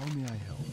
How may I help?